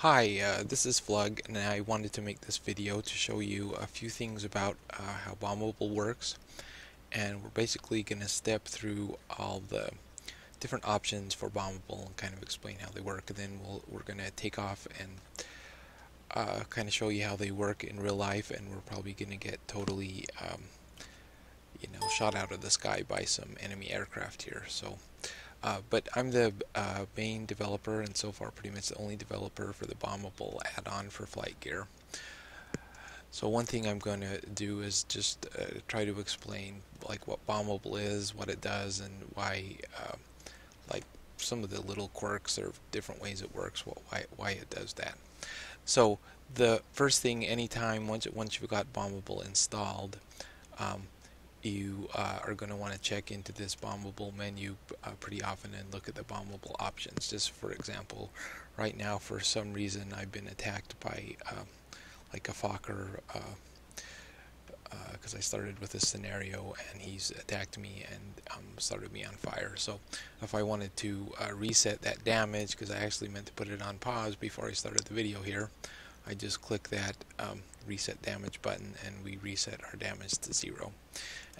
Hi, uh, this is Flug, and I wanted to make this video to show you a few things about uh, how Bombable works. And we're basically going to step through all the different options for Bombable and kind of explain how they work. And then we'll, we're going to take off and uh, kind of show you how they work in real life. And we're probably going to get totally, um, you know, shot out of the sky by some enemy aircraft here. So. Uh, but I'm the uh, main developer and so far pretty much the only developer for the bombable add-on for flight gear. So one thing I'm going to do is just uh, try to explain like what bombable is, what it does, and why uh, like some of the little quirks or different ways it works, what, why, why it does that. So the first thing anytime once, once you've got bombable installed, um, you uh, are going to want to check into this bombable menu uh, pretty often and look at the bombable options. Just for example, right now for some reason I've been attacked by uh, like a Fokker because uh, uh, I started with a scenario and he's attacked me and um, started me on fire. So if I wanted to uh, reset that damage, because I actually meant to put it on pause before I started the video here, I just click that um, reset damage button and we reset our damage to zero.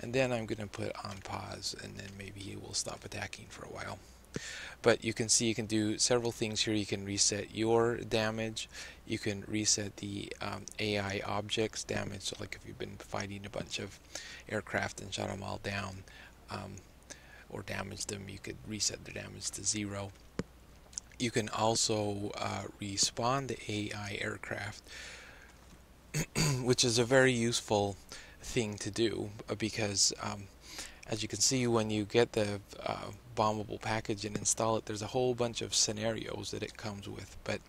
And then I'm going to put on pause and then maybe he will stop attacking for a while. But you can see you can do several things here. You can reset your damage. You can reset the um, AI objects damage. So like if you've been fighting a bunch of aircraft and shot them all down um, or damaged them, you could reset the damage to zero. You can also uh, respawn the AI aircraft, which is a very useful thing to do uh, because um, as you can see when you get the uh, bombable package and install it there's a whole bunch of scenarios that it comes with but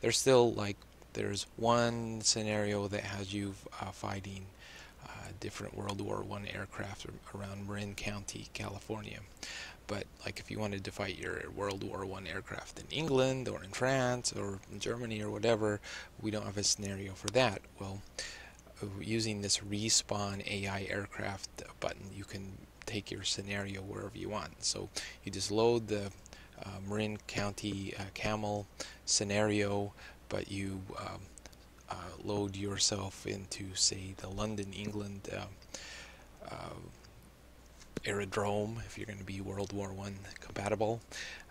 there's still like there's one scenario that has you uh, fighting uh, different World War One aircraft around Marin County, California. But like if you wanted to fight your World War One aircraft in England or in France or in Germany or whatever, we don't have a scenario for that. Well, using this respawn AI aircraft button, you can take your scenario wherever you want. So you just load the uh, Marin County uh, Camel scenario, but you um, uh, load yourself into, say, the London, England uh, uh, aerodrome if you're going to be World War One compatible.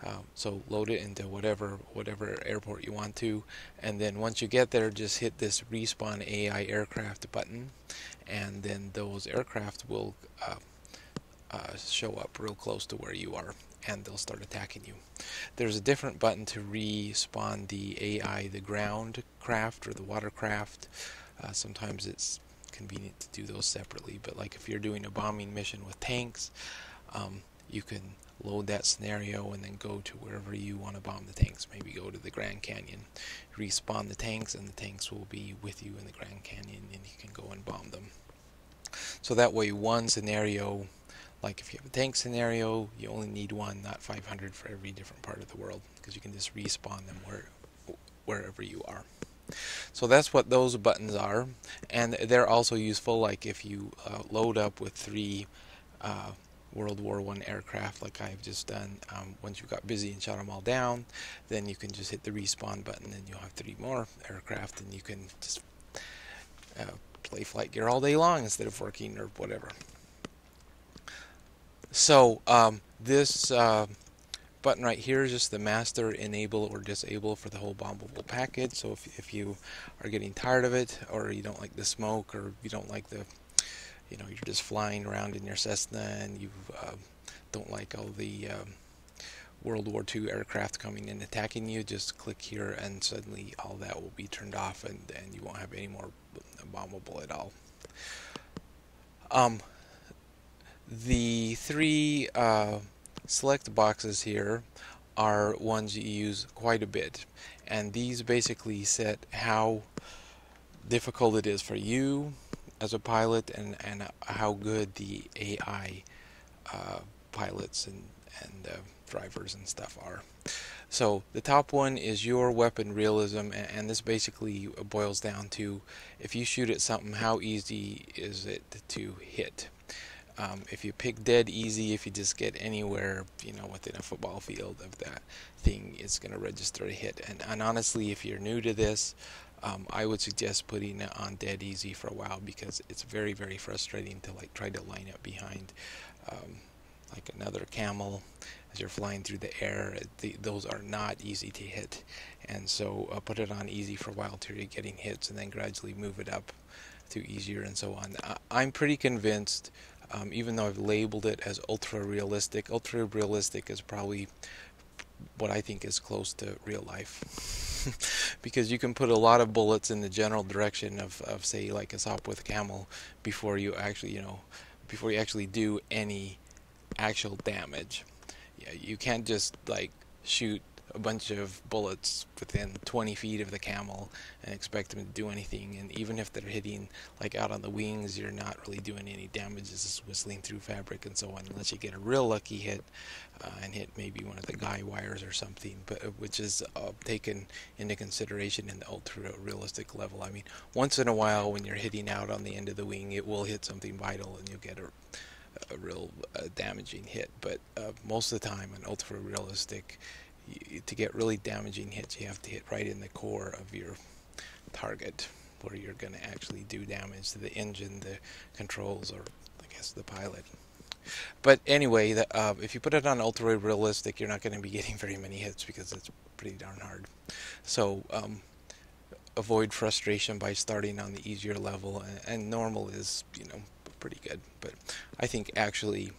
Um, so load it into whatever whatever airport you want to, and then once you get there, just hit this respawn AI aircraft button, and then those aircraft will uh, uh, show up real close to where you are, and they'll start attacking you. There's a different button to respawn the AI, the ground craft or the watercraft. Uh, sometimes it's convenient to do those separately. But like if you're doing a bombing mission with tanks, um, you can load that scenario and then go to wherever you want to bomb the tanks. Maybe go to the Grand Canyon, respawn the tanks, and the tanks will be with you in the Grand Canyon, and you can go and bomb them. So that way, one scenario, like if you have a tank scenario, you only need one, not 500 for every different part of the world, because you can just respawn them where, wherever you are. So that's what those buttons are, and they're also useful. Like if you uh, load up with three uh, World War One aircraft, like I've just done. Um, once you got busy and shot them all down, then you can just hit the respawn button, and you'll have three more aircraft, and you can just uh, play flight gear all day long instead of working or whatever. So um, this uh, button right here is just the master enable or disable for the whole bombable package. So if, if you are getting tired of it or you don't like the smoke or you don't like the, you know, you're just flying around in your Cessna and you uh, don't like all the um, World War II aircraft coming and attacking you, just click here and suddenly all that will be turned off and, and you won't have any more bombable at all. Um, the three uh, select boxes here are ones you use quite a bit and these basically set how difficult it is for you as a pilot and, and how good the AI uh, pilots and, and uh, drivers and stuff are. So the top one is your weapon realism and, and this basically boils down to if you shoot at something how easy is it to hit. Um, if you pick dead easy, if you just get anywhere, you know, within a football field of that thing, it's going to register a hit. And, and honestly, if you're new to this, um, I would suggest putting it on dead easy for a while because it's very, very frustrating to like try to line up behind um, like another camel as you're flying through the air. The, those are not easy to hit, and so uh, put it on easy for a while till you're getting hits, and then gradually move it up to easier and so on. I'm pretty convinced um, even though I've labeled it as ultra realistic. Ultra realistic is probably what I think is close to real life. because you can put a lot of bullets in the general direction of, of say like a Sopwith camel before you actually you know before you actually do any actual damage. Yeah, you can't just like shoot a bunch of bullets within 20 feet of the camel and expect them to do anything. And even if they're hitting like out on the wings, you're not really doing any damage. It's just whistling through fabric and so on, unless you get a real lucky hit uh, and hit maybe one of the guy wires or something, but uh, which is uh, taken into consideration in the ultra realistic level. I mean, once in a while when you're hitting out on the end of the wing, it will hit something vital and you'll get a a real uh, damaging hit, but uh, most of the time, an ultra realistic to get really damaging hits, you have to hit right in the core of your target where you're going to actually do damage to the engine, the controls, or I guess the pilot. But anyway, the, uh, if you put it on ultra realistic, you're not going to be getting very many hits because it's pretty darn hard. So um, avoid frustration by starting on the easier level, and, and normal is you know pretty good. But I think actually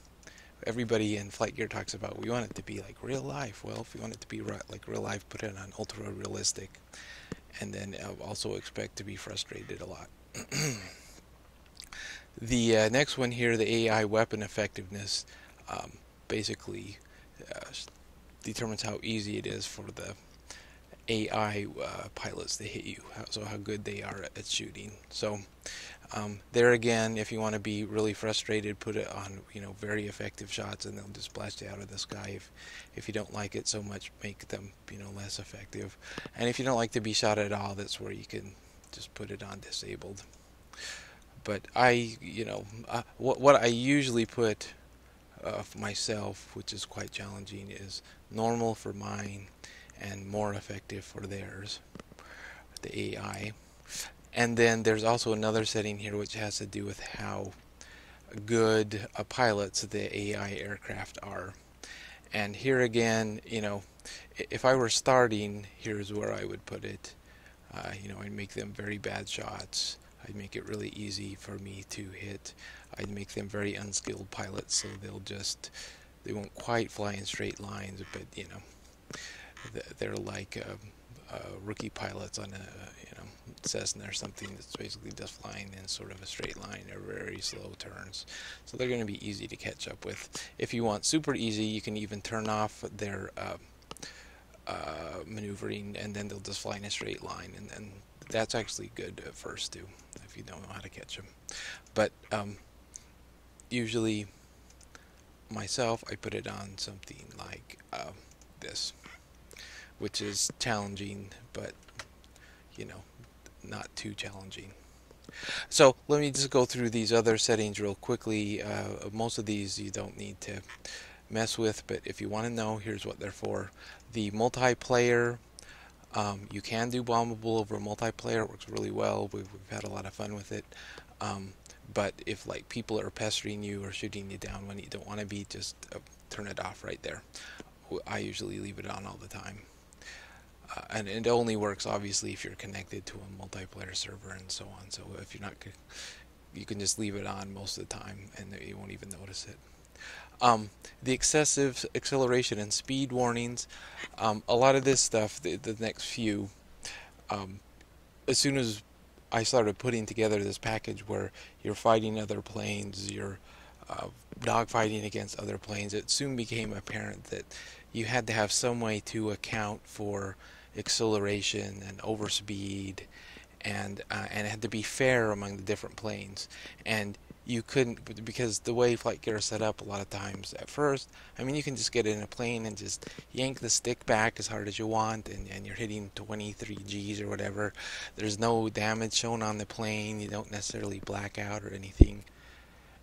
everybody in flight gear talks about we want it to be like real life. Well if you want it to be like real life put it on ultra realistic and then uh, also expect to be frustrated a lot. The uh, next one here the AI weapon effectiveness um, basically uh, determines how easy it is for the AI uh, pilots to hit you so how good they are at shooting. So um, there again, if you want to be really frustrated, put it on you know very effective shots, and they'll just blast you out of the sky. If if you don't like it so much, make them you know less effective. And if you don't like to be shot at all, that's where you can just put it on disabled. But I, you know, uh, what what I usually put uh, myself, which is quite challenging, is normal for mine and more effective for theirs, the AI. And then there's also another setting here which has to do with how good pilots the AI aircraft are. And here again, you know, if I were starting, here's where I would put it. Uh, you know, I'd make them very bad shots. I'd make it really easy for me to hit. I'd make them very unskilled pilots, so they'll just, they won't quite fly in straight lines, but, you know, they're like um, uh, rookie pilots on a, you know, Cessna or something that's basically just flying in sort of a straight line or very slow turns. So they're going to be easy to catch up with. If you want super easy, you can even turn off their uh, uh, maneuvering and then they'll just fly in a straight line. And then that's actually good at first too, if you don't know how to catch them. But um, usually myself, I put it on something like uh, this, which is challenging, but you know, not too challenging. So let me just go through these other settings real quickly. Uh, most of these you don't need to mess with, but if you want to know, here's what they're for. The multiplayer, um, you can do bombable over multiplayer. It works really well. We've, we've had a lot of fun with it. Um, but if like people are pestering you or shooting you down when you don't want to be, just uh, turn it off right there. I usually leave it on all the time uh, and it only works obviously if you're connected to a multiplayer server and so on. So if you're not, you can just leave it on most of the time and you won't even notice it. Um, the excessive acceleration and speed warnings, um, a lot of this stuff, the, the next few, um, as soon as I started putting together this package where you're fighting other planes, you're uh, dogfighting against other planes, it soon became apparent that you had to have some way to account for acceleration and overspeed and uh, and it had to be fair among the different planes. And you couldn't because the way flight gear is set up a lot of times at first I mean you can just get in a plane and just yank the stick back as hard as you want and, and you're hitting 23 G's or whatever. There's no damage shown on the plane. You don't necessarily black out or anything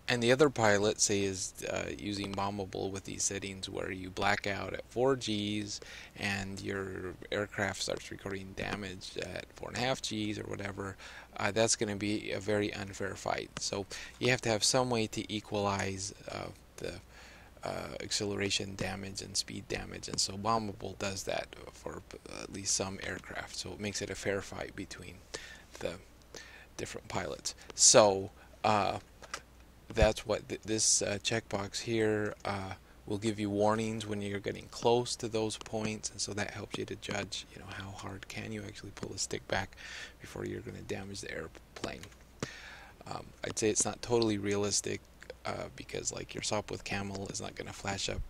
and the other pilot, say, is uh, using Bombable with these settings where you black out at 4 Gs and your aircraft starts recording damage at 4.5 Gs or whatever, uh, that's going to be a very unfair fight. So you have to have some way to equalize uh, the uh, acceleration damage and speed damage. And so bombable does that for at least some aircraft. So it makes it a fair fight between the different pilots. So uh, that's what th this uh, checkbox here uh, will give you warnings when you're getting close to those points and so that helps you to judge you know how hard can you actually pull the stick back before you're going to damage the airplane. Um, I'd say it's not totally realistic uh, because like your Sopwith Camel is not going to flash up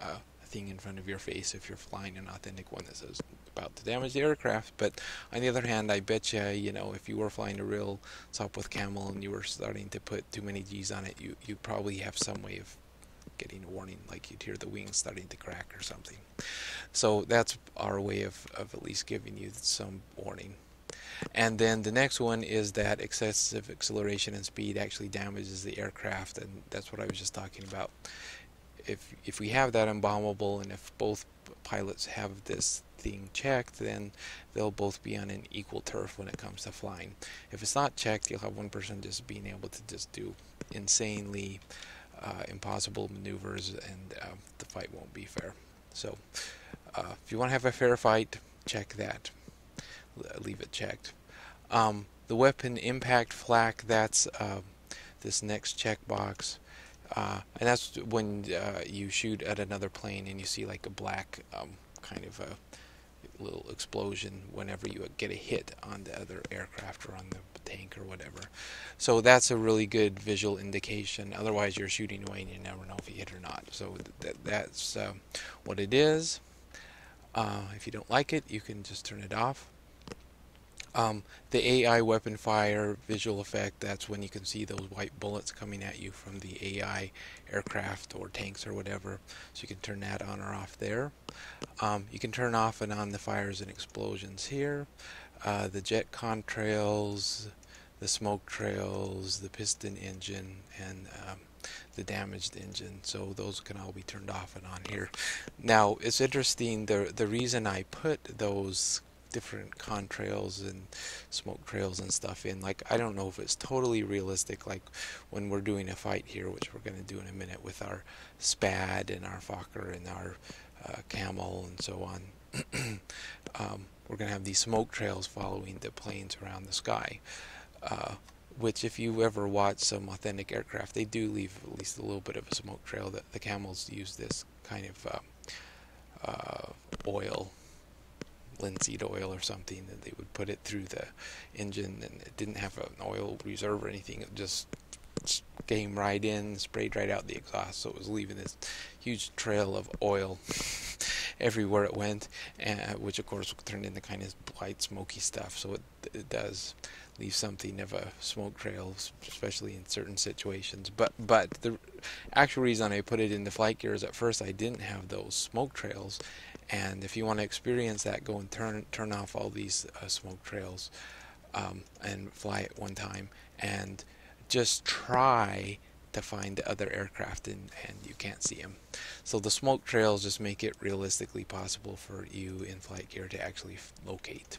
uh, a thing in front of your face if you're flying an authentic one that says about to damage the aircraft. But on the other hand, I bet you, you know, if you were flying a real Sopwith Camel and you were starting to put too many G's on it, you you probably have some way of getting a warning, like you'd hear the wings starting to crack or something. So that's our way of, of at least giving you some warning. And then the next one is that excessive acceleration and speed actually damages the aircraft, and that's what I was just talking about. If if we have that unbombable, and if both pilots have this thing checked, then they'll both be on an equal turf when it comes to flying. If it's not checked, you'll have one person just being able to just do insanely uh, impossible maneuvers, and uh, the fight won't be fair. So, uh, if you want to have a fair fight, check that leave it checked. Um, the weapon impact flak, that's uh, this next checkbox. Uh, and that's when uh, you shoot at another plane and you see like a black um, kind of a little explosion whenever you get a hit on the other aircraft or on the tank or whatever. So that's a really good visual indication. Otherwise, you're shooting away and you never know if you hit or not. So th that's uh, what it is. Uh, if you don't like it, you can just turn it off. Um, the AI weapon fire visual effect, that's when you can see those white bullets coming at you from the AI aircraft or tanks or whatever. So you can turn that on or off there. Um, you can turn off and on the fires and explosions here. Uh, the jet contrails, the smoke trails, the piston engine, and um, the damaged engine. So those can all be turned off and on here. Now it's interesting, the, the reason I put those different contrails and smoke trails and stuff in. Like, I don't know if it's totally realistic, like when we're doing a fight here, which we're going to do in a minute with our SPAD and our Fokker and our uh, Camel and so on. um, we're going to have these smoke trails following the planes around the sky. Uh, which if you ever watch some authentic aircraft, they do leave at least a little bit of a smoke trail. That the camels use this kind of uh, uh, oil linseed oil or something and they would put it through the engine and it didn't have an oil reserve or anything. It just came right in sprayed right out the exhaust so it was leaving this huge trail of oil everywhere it went which of course turned into kind of white smoky stuff. So it, it does leave something of a smoke trail especially in certain situations. But but the actual reason I put it in the flight gear is at first I didn't have those smoke trails and if you want to experience that, go and turn turn off all these uh, smoke trails um, and fly it one time, and just try to find the other aircraft and, and you can't see them. So the smoke trails just make it realistically possible for you in flight gear to actually locate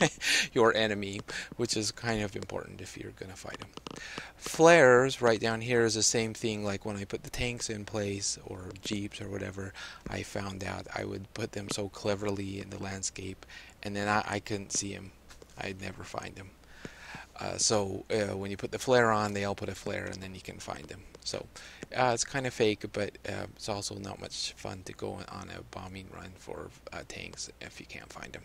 your enemy, which is kind of important if you're going to fight them. Flares right down here is the same thing like when I put the tanks in place or jeeps or whatever, I found out I would put them so cleverly in the landscape and then I, I couldn't see them. I'd never find them. Uh, so uh, when you put the flare on, they all put a flare, and then you can find them. So uh, it's kind of fake, but uh, it's also not much fun to go on a bombing run for uh, tanks if you can't find them.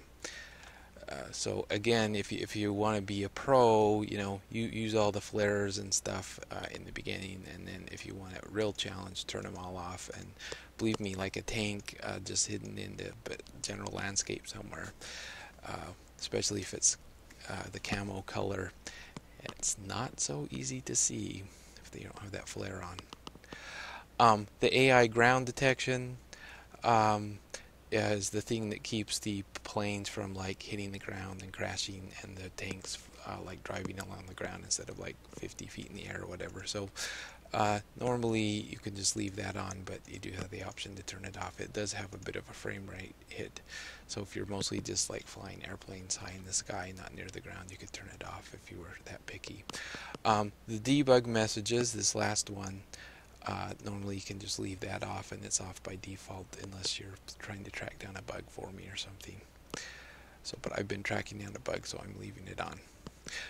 Uh, so again, if you, if you want to be a pro, you know, you use all the flares and stuff in the beginning, and then if you want a real challenge, turn them all off. And believe me, like a tank just hidden in the general landscape somewhere, especially if it's uh, the camo color. It's not so easy to see if they don't have that flare on. Um, the AI ground detection um, is the thing that keeps the planes from like hitting the ground and crashing and the tanks uh, like driving along the ground instead of like 50 feet in the air or whatever. So Uh, normally you can just leave that on, but you do have the option to turn it off. It does have a bit of a frame rate hit, so if you're mostly just like flying airplanes high in the sky, not near the ground, you could turn it off if you were that picky. Um, the debug messages, this last one, uh, normally you can just leave that off and it's off by default unless you're trying to track down a bug for me or something. So, but I've been tracking down a bug, so I'm leaving it on.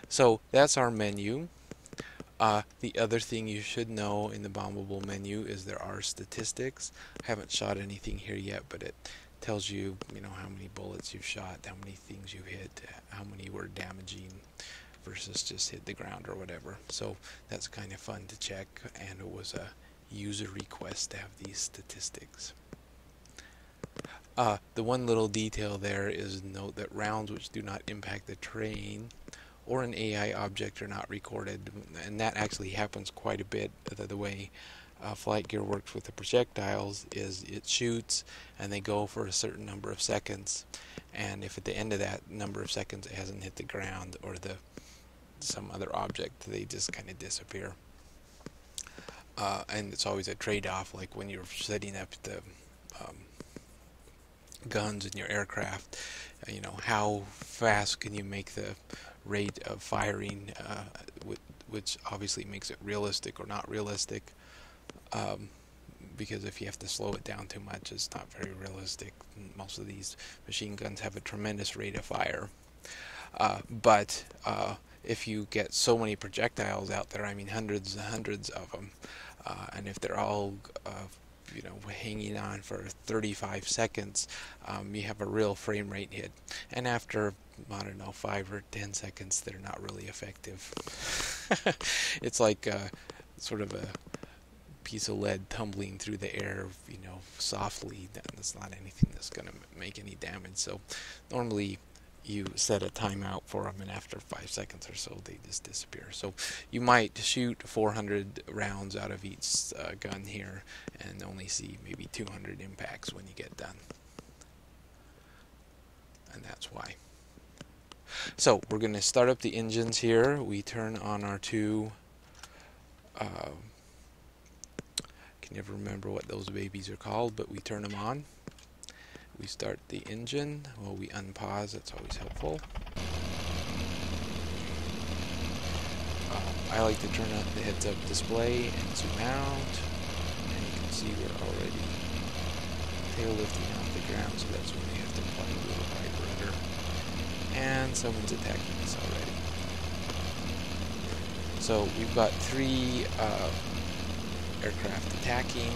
So that's our menu. Uh, the other thing you should know in the bombable menu is there are statistics. I haven't shot anything here yet, but it tells you, you know, how many bullets you've shot, how many things you hit, how many were damaging versus just hit the ground or whatever. So that's kind of fun to check, and it was a user request to have these statistics. Uh, the one little detail there is note that rounds which do not impact the terrain or an AI object are not recorded and that actually happens quite a bit the, the way uh, flight gear works with the projectiles is it shoots and they go for a certain number of seconds. And if at the end of that number of seconds it hasn't hit the ground or the some other object they just kind of disappear. Uh, and it's always a trade-off like when you're setting up the um, guns in your aircraft uh, you know how fast can you make the rate of firing uh, which obviously makes it realistic or not realistic um, because if you have to slow it down too much it's not very realistic. Most of these machine guns have a tremendous rate of fire. Uh, but uh, if you get so many projectiles out there I mean hundreds and hundreds of them uh, and if they're all uh, you know hanging on for 35 seconds um, you have a real frame rate hit. And after I don't know five or ten seconds they're not really effective. It's like sort of a piece of lead tumbling through the air you know softly that's not anything that's gonna make any damage. So normally you set a timeout for them and after five seconds or so they just disappear. So you might shoot 400 rounds out of each uh, gun here and only see maybe 200 impacts when you get done. And that's why. So we're going to start up the engines here. We turn on our two uh, can never remember what those babies are called but we turn them on we start the engine while we unpause. That's always helpful. Um, I like to turn up the heads-up display and zoom out. And you can see we're already tail lifting off the ground so that's when we have to apply a little right and someone's attacking us already. So we've got three uh, aircraft attacking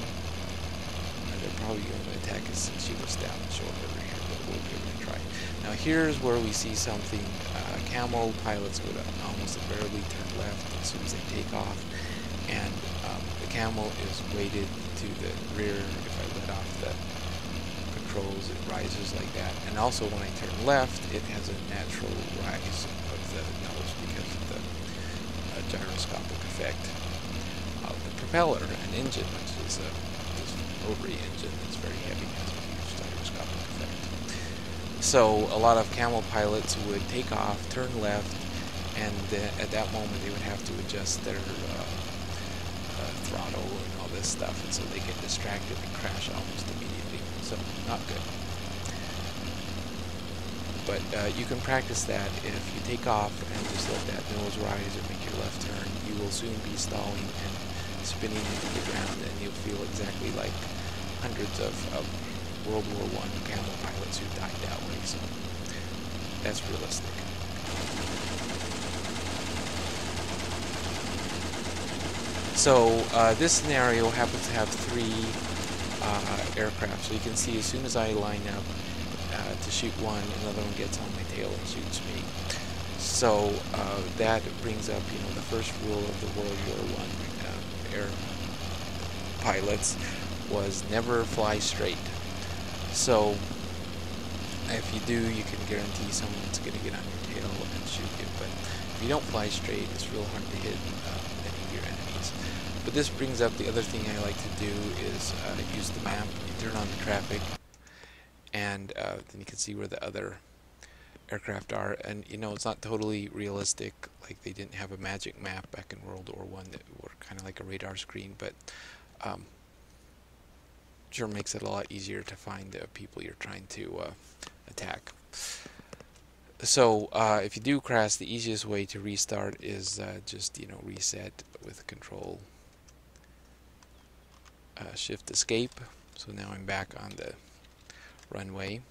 they're probably going to attack us since she was down the shore over here, but we'll give it a try. Now here's where we see something. Uh, camel pilots would almost invariably turn left as soon as they take off, and um, the camel is weighted to the rear. If I let off the controls, it rises like that. And also when I turn left, it has a natural rise of the nose because of the uh, gyroscopic effect of the propeller and engine, which is a engine that's very heavy has a huge gyroscopic effect. So a lot of camel pilots would take off, turn left, and uh, at that moment they would have to adjust their uh, uh, throttle and all this stuff, and so they get distracted and crash almost immediately. So not good. But uh, you can practice that if you take off and just let that nose rise or make your left turn, you will soon be stalling and spinning into the ground and you'll feel exactly like hundreds of, of World War I camel pilots who died that way, so that's realistic. So uh, this scenario happens to have three uh, aircraft, so you can see as soon as I line up uh, to shoot one, another one gets on my tail and shoots me. So uh, that brings up, you know, the first rule of the World War One air pilots was never fly straight. So if you do, you can guarantee someone's going to get on your tail and shoot you. But if you don't fly straight, it's real hard to hit uh, any of your enemies. But this brings up the other thing I like to do is uh, use the map. Turn on the traffic, and uh, then you can see where the other aircraft are. And you know, it's not totally realistic. Like they didn't have a magic map back in World War One that were kind of like a radar screen, but um, sure makes it a lot easier to find the people you're trying to uh, attack. So uh, if you do crash, the easiest way to restart is uh, just you know reset with Control uh, Shift Escape. So now I'm back on the runway.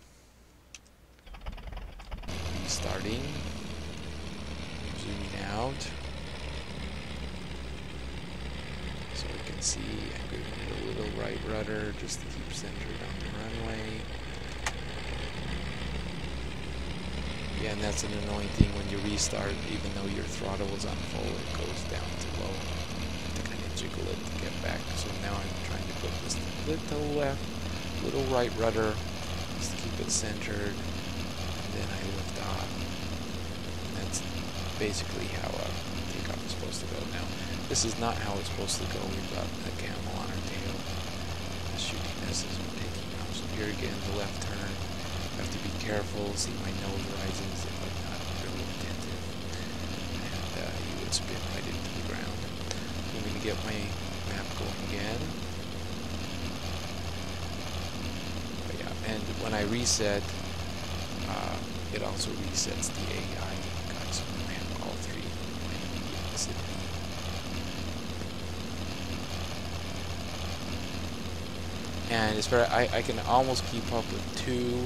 Restarting. Zooming out. So we can see I'm giving it a little right rudder just to keep centered on the runway. Yeah, and that's an annoying thing when you restart, even though your throttle was on full, it goes down to low. To kind of jiggle it to get back. So now I'm trying to put this little left, little right rudder, just to keep it centered. I. And that's basically how a takeoff is supposed to go. Now, this is not how it's supposed to go. We've got a camel on our tail. Shooting this taking off. So here again, the left turn have to be careful, see my nose rises if I'm not really attentive, and uh, you would spin right into the ground. I'm going to get my map going again. Oh, yeah, and when I reset, it also resets the AI guys. So have all three immediate vicinity. And it's very, I, I can almost keep up with two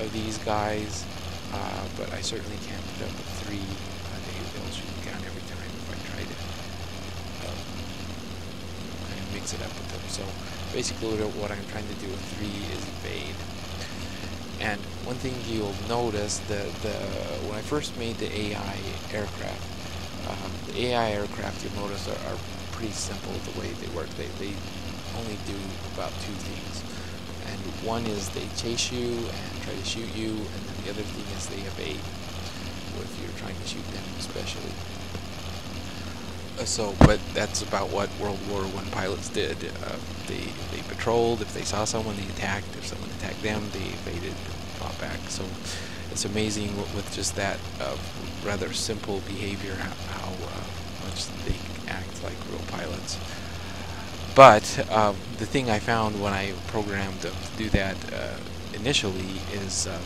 of these guys, uh, but I certainly can't put up with three. Uh, they, they'll shoot down every time if I try to uh, kind of mix it up with them. So basically what I'm trying to do with three is evade. And one thing you'll notice, the, the when I first made the AI aircraft, um, the AI aircraft you'll notice are, are pretty simple the way they work. They, they only do about two things and one is they chase you and try to shoot you, and then the other thing is they evade if you're trying to shoot them, especially. Uh, so, but that's about what World War One pilots did. Uh, they they patrolled. If they saw someone, they attacked. If someone attacked them, they evaded back. So, it's amazing with just that uh, rather simple behavior how, uh, much they act like real pilots. But um, the thing I found when I programmed them to do that uh, initially is, uh,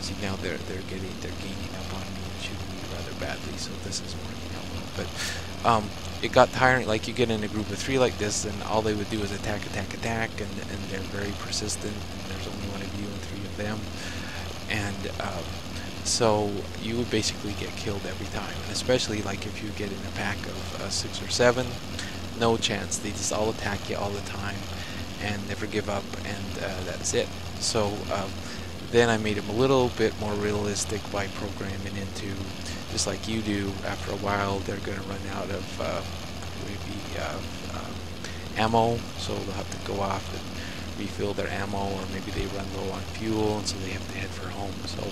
see now they're they're getting they're gaining up on me and shooting me rather badly. So this isn't working out well. But um, it got tiring. Like you get in a group of three like this, and all they would do is attack, attack, attack, and and they're very persistent. Them, and um, so you would basically get killed every time. And especially like if you get in a pack of uh, six or seven no chance. They just all attack you all the time and never give up, and uh, that's it. So um, then I made them a little bit more realistic by programming into, just like you do, after a while they're going to run out of uh, maybe uh, um, ammo, so they'll have to go off and refill their ammo, or maybe they run low on fuel, and so they have to head for home. So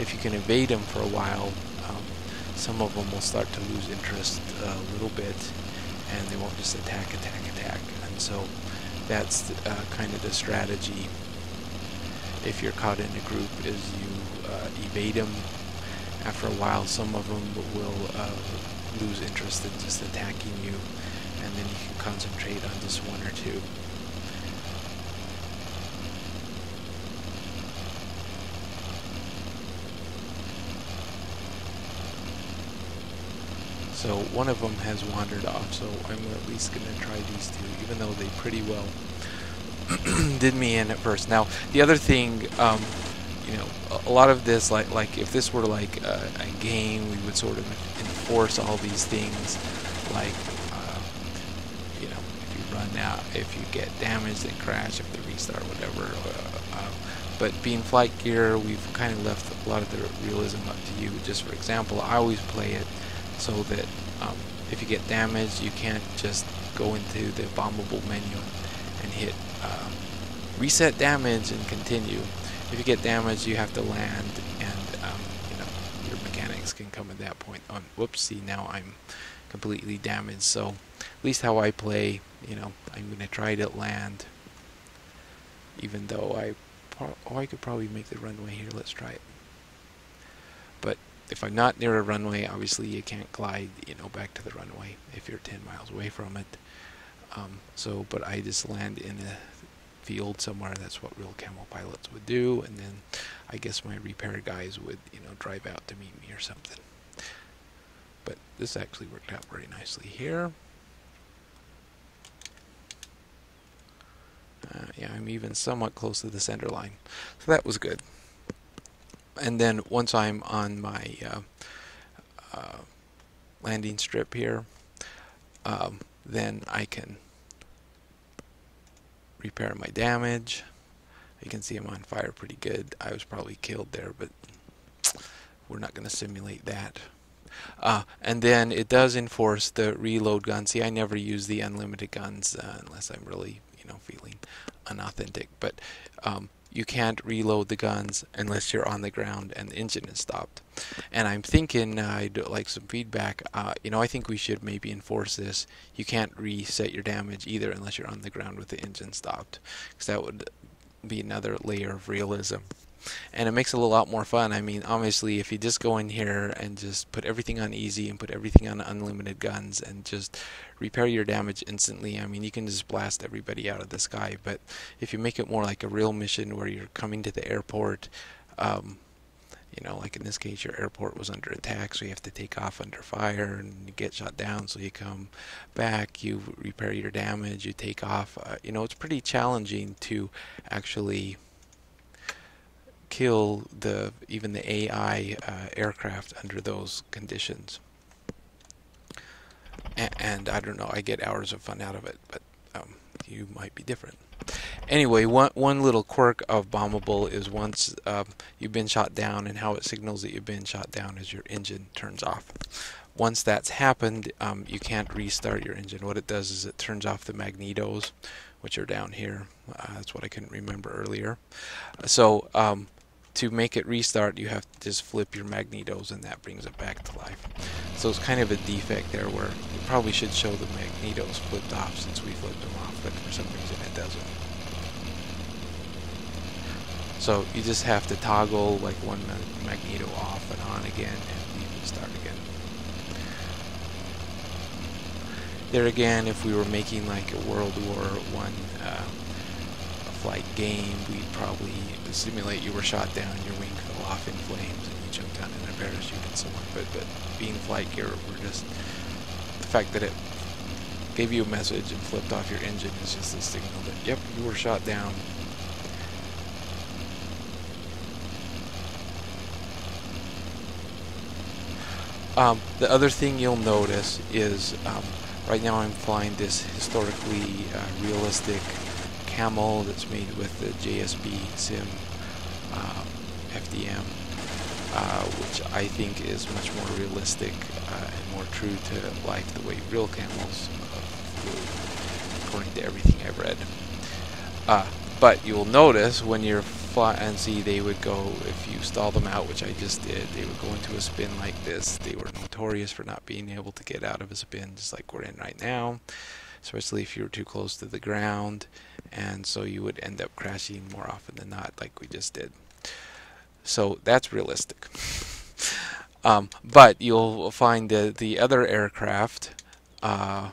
if you can evade them for a while, um, some of them will start to lose interest a little bit and they won't just attack, attack, attack. And so that's uh, kind of the strategy if you're caught in a group is you uh, evade them. After a while, some of them will uh, lose interest in just attacking you, and then you can concentrate on just one or two. So one of them has wandered off, so I'm at least going to try these two, even though they pretty well did me in at first. Now, the other thing, um, you know, a lot of this, like, like if this were like a, a game, we would sort of enforce all these things, like, uh, you know, if you run out, if you get damaged, and crash, if the restart, whatever. Uh, uh, but being flight gear, we've kind of left a lot of the realism up to you. Just for example, I always play it so that um, if you get damaged, you can't just go into the bombable menu and hit um, reset damage and continue. If you get damaged, you have to land, and um, you know your mechanics can come at that point. On whoops, see now I'm completely damaged. So at least how I play, you know, I'm gonna try to land, even though I, oh, I could probably make the runway here. Let's try it. If I'm not near a runway, obviously you can't glide, you know, back to the runway if you're 10 miles away from it. Um, so, but I just land in a field somewhere. That's what real camel pilots would do, and then I guess my repair guys would, you know, drive out to meet me or something. But this actually worked out very nicely here. Uh, yeah, I'm even somewhat close to the center line. So that was good. And then once I'm on my uh, uh, landing strip here, um, then I can repair my damage. You can see I'm on fire pretty good. I was probably killed there, but we're not going to simulate that. Uh, and then it does enforce the reload gun. See, I never use the unlimited guns uh, unless I'm really you know feeling unauthentic but um, you can't reload the guns unless you're on the ground and the engine is stopped. And I'm thinking I'd like some feedback. Uh, you know I think we should maybe enforce this. You can't reset your damage either unless you're on the ground with the engine stopped because that would be another layer of realism and it makes it a lot more fun. I mean, obviously, if you just go in here and just put everything on easy and put everything on unlimited guns and just repair your damage instantly, I mean, you can just blast everybody out of the sky. But if you make it more like a real mission where you're coming to the airport, um, you know, like in this case, your airport was under attack, so you have to take off under fire and get shot down. So you come back, you repair your damage, you take off. Uh, you know, it's pretty challenging to actually kill the even the AI uh, aircraft under those conditions. A and I don't know, I get hours of fun out of it, but um, you might be different. Anyway, one, one little quirk of Bombable is once um, you've been shot down and how it signals that you've been shot down is your engine turns off. Once that's happened, um, you can't restart your engine. What it does is it turns off the magnetos, which are down here. Uh, that's what I couldn't remember earlier. So um, to make it restart you have to just flip your magnetos and that brings it back to life. So it's kind of a defect there where it probably should show the magnetos flipped off since we flipped them off but for some reason it doesn't. So you just have to toggle like one magneto off and on again and you can start again. There again, if we were making like a World War One uh, flight game, we'd probably simulate you were shot down, your wing fell off in flames, and you jumped down in a parachute and so on. But, but being flight gear, we're just, the fact that it gave you a message and flipped off your engine is just a signal that, yep, you were shot down. Um, the other thing you'll notice is um, right now I'm flying this historically uh, realistic camel that's made with the JSB Sim uh, FDM, uh, which I think is much more realistic uh, and more true to life the way real camels flew, according to everything I've read. Uh, but you'll notice when you're fly and see they would go if you stall them out which I just did they would go into a spin like this they were notorious for not being able to get out of a spin just like we're in right now especially if you were too close to the ground. And so you would end up crashing more often than not like we just did. So that's realistic. Um, but you'll find that the other aircraft uh,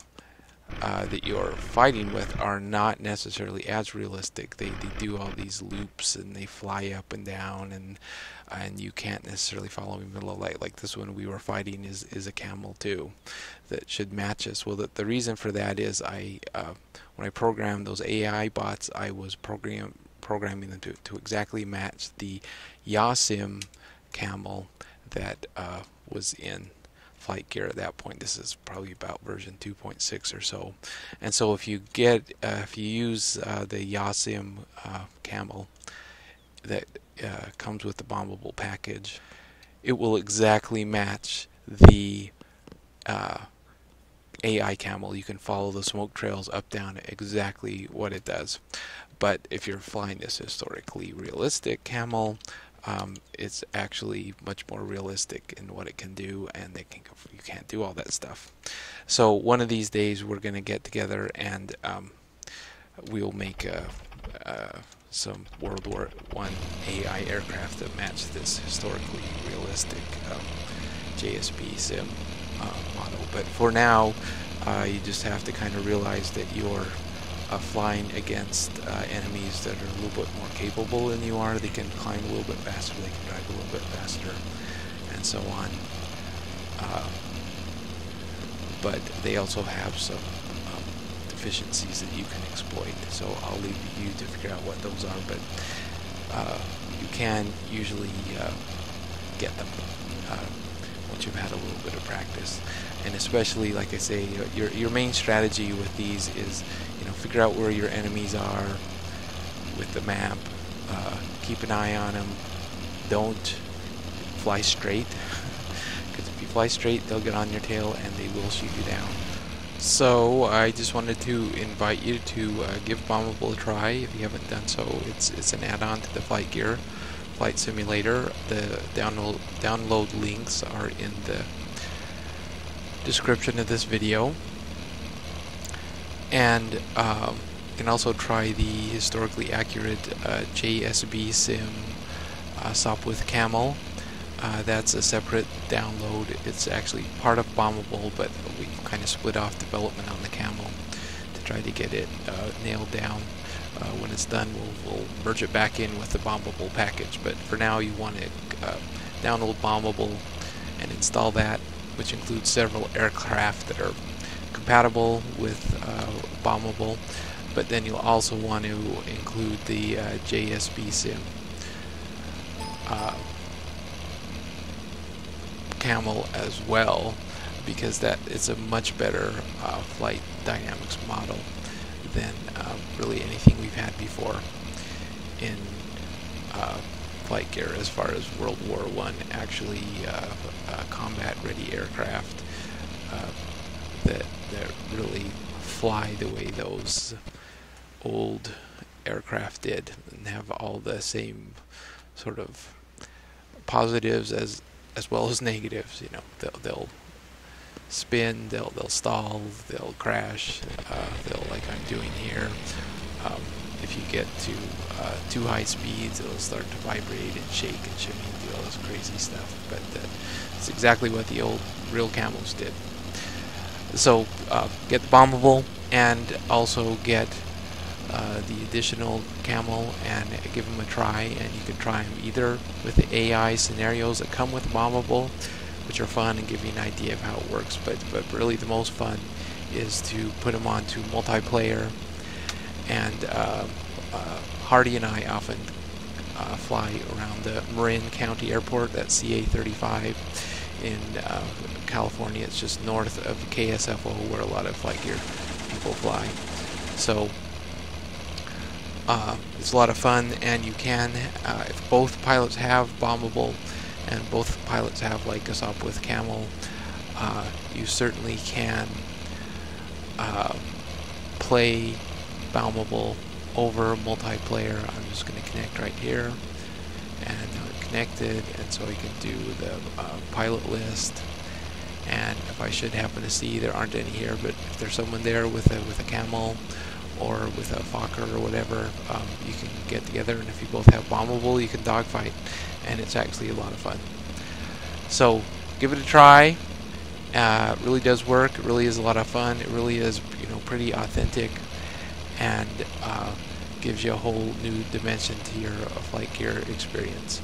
uh, that you're fighting with are not necessarily as realistic. They, they do all these loops and they fly up and down and and you can't necessarily follow in middle of light. Like this one we were fighting is, is a camel too that should match us. Well, the, the reason for that is I uh, when I programmed those AI bots, I was program programming them to, to exactly match the YASim camel that uh, was in flight gear at that point. This is probably about version 2.6 or so. And so if you get, uh, if you use uh, the YASim uh, camel that uh, comes with the bombable package, it will exactly match the uh, AI camel. You can follow the smoke trails up down exactly what it does. But if you're flying this historically realistic camel, um, it's actually much more realistic in what it can do, and they can you can't do all that stuff. So one of these days we're going to get together and um, we'll make a, a some World War One AI aircraft that match this historically realistic um, JSBSim uh, model. But for now, uh, you just have to kind of realize that you're uh, flying against uh, enemies that are a little bit more capable than you are. They can climb a little bit faster, they can drive a little bit faster, and so on. Uh, but they also have some um, deficiencies that you can exploit. So I'll leave you to figure out what those are, but uh, you can usually uh, get them uh, once you've had a little bit of practice. And especially, like I say, your your main strategy with these is, figure out where your enemies are with the map. Uh, keep an eye on them. Don't fly straight, because if you fly straight, they'll get on your tail and they will shoot you down. So I just wanted to invite you to uh, give Bombable a try if you haven't done so. It's it's an add-on to the Flightgear Flight Simulator. The download download links are in the description of this video. And um, you can also try the historically accurate uh, JSBSim uh, Sopwith Camel. Uh, that's a separate download. It's actually part of Bombable, but we kind of split off development on the Camel to try to get it uh, nailed down. Uh, when it's done, we'll, we'll, merge it back in with the Bombable package. But for now, you want to uh, download Bombable and install that which includes several aircraft that are compatible with bombable but then you'll also want to include the uh, JSBSim. Uh, camel as well because that is a much better uh, flight dynamics model than um, really anything we've had before in uh, Flightgear as far as World War One actually uh, uh, combat-ready aircraft uh, that that really fly the way those old aircraft did and have all the same sort of positives as as well as negatives. You know, they'll, they'll spin, they'll they'll stall, they'll crash, uh, they'll like I'm doing here. Um, if you get to uh, too high speeds, it'll start to vibrate and shake and shimmy and do all this crazy stuff. But uh, it's exactly what the old real camels did. So uh, get the bombable and also get uh, the additional camel and give them a try. And you can try them either with the AI scenarios that come with bombable, which are fun and give you an idea of how it works. But but really the most fun is to put them onto multiplayer and uh, uh, Hardy and I often uh, fly around the Marin County Airport, at CA35 in uh, California. It's just north of KSFO where a lot of Flightgear people fly. So uh, it's a lot of fun and you can, uh, if both pilots have bombable and both pilots have like a Sopwith Camel, uh, you certainly can play bombable over multiplayer. I'm just going to connect right here and connected and so I can do the uh, pilot list and if I should happen to see there aren't any here but if there's someone there with a, with a camel or with a Fokker or whatever um, you can get together. And if you both have bombable you can dogfight and it's actually a lot of fun. So give it a try. Uh, it really does work. It really is a lot of fun. It really is you know pretty authentic. And uh, gives you a whole new dimension to your Flightgear experience.